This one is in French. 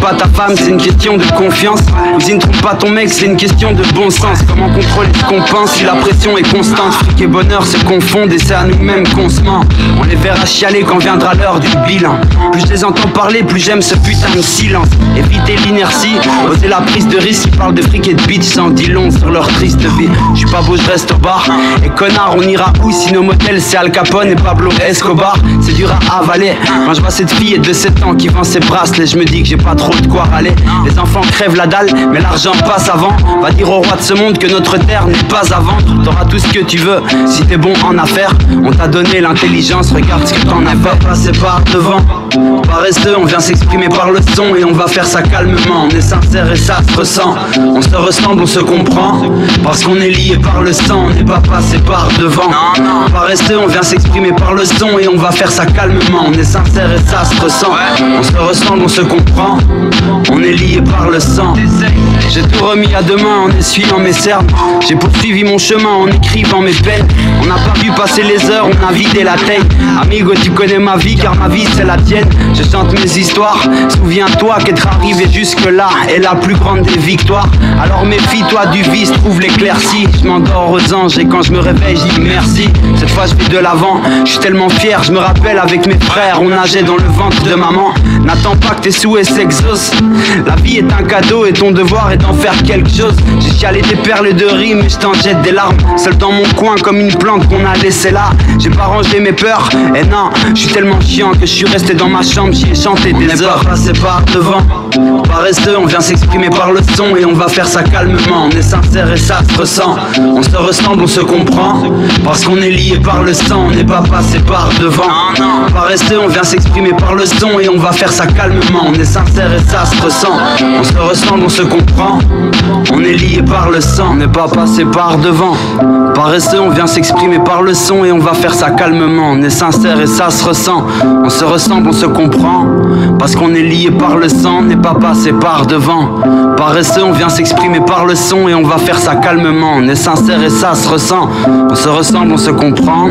pas ta femme, c'est une question de confiance. Cousine, trompe pas ton mec, c'est une question de bon sens. Comment contrôler ce qu'on pense si la pression est constante? Fric et bonheur se confondent et c'est à nous-mêmes qu'on se ment. On les verra chialer quand viendra l'heure du bilan. Plus je les entends parler, plus j'aime ce putain de silence. Éviter l'inertie, oser la prise de risque. Ils parlent de fric et de bitch sans dit long sur leur triste vie. Je suis pas beau, je reste au bar. Et connard, on ira où si nos modèles c'est Al Capone et Pablo Escobar? C'est dur à avaler. Quand je vois cette fille de 7 ans qui vend ses bracelets, je me dis que j'ai pas trop de quoi râler. Les enfants crèvent la dalle, mais l'argent passe avant. Va dire au roi de ce monde que notre terre n'est pas à vendre. T'auras tout ce que tu veux si t'es bon en affaires. On t'a donné l'intelligence, regarde ce que t'en as fait. Passer par devant. Pas rester, on vient s'exprimer par le son et on va faire ça calmement. On est sincère et ça se ressent. On se ressemble, on se comprend. Parce qu'on est lié par le sang, on n'est pas passé par devant. Pas rester, on vient s'exprimer par le son et on va faire ça calmement. On est sincère et ça se ressent. On se ressemble, on se comprend. On est lié par le sang. J'ai tout remis à demain en essuyant mes cernes. J'ai poursuivi mon chemin en écrivant mes peines. On n'a pas vu passer les heures, on a vidé la tête. Amigo, tu connais ma vie car ma vie c'est la tienne. Je chante mes histoires. Souviens-toi qu'être arrivé jusque-là est la plus grande des victoires. Alors méfie-toi du vice, trouve l'éclaircie. Je m'endors aux anges et quand je me réveille, je dis merci. Cette fois, je vais de l'avant. Je suis tellement fier, je me rappelle avec mes frères, on nageait dans le ventre de maman. N'attends pas que tes souhaits s'exaucent. La vie est un cadeau et ton devoir est d'en faire quelque chose. J'ai chialé des perles de rimes et je t'en jette des larmes. Seul dans mon coin, comme une plante qu'on a laissée là. J'ai pas rangé mes peurs, et non, je suis tellement chiant que je suis resté dans ma chambre, j'y ai chanté des heures. Pas passé par devant, pas rester, on vient s'exprimer par le son et on va faire ça calmement. On est sincère et ça se ressent. On se ressemble, on se comprend. Parce qu'on est lié par le sang, on n'est pas passé par devant. Pas rester, on vient s'exprimer par le son et on va faire ça calmement. On est sincère et ça se ressent. On se ressemble, on se comprend. On est lié par le sang, n'est pas passé par devant. Pas rester, on vient s'exprimer par le son et on va faire ça calmement. On est sincère et ça se ressent. On se ressemble, on se comprend. Parce qu'on est lié par le sang, n'est pas passé par devant. Pas rester, on vient s'exprimer par le son et on va faire ça calmement. On est sincère et ça se ressent. On se ressemble, on se comprend.